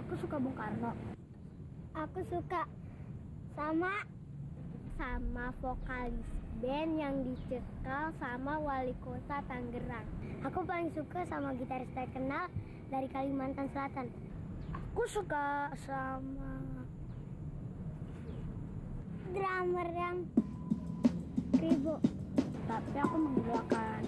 Aku suka Bung Karno. Aku suka sama sama vokalis band yang dicekal sama wali kota Tangerang. Aku paling suka sama gitaris terkenal dari Kalimantan Selatan. Aku suka sama Drummer yang Kribo. tapi aku menggunakan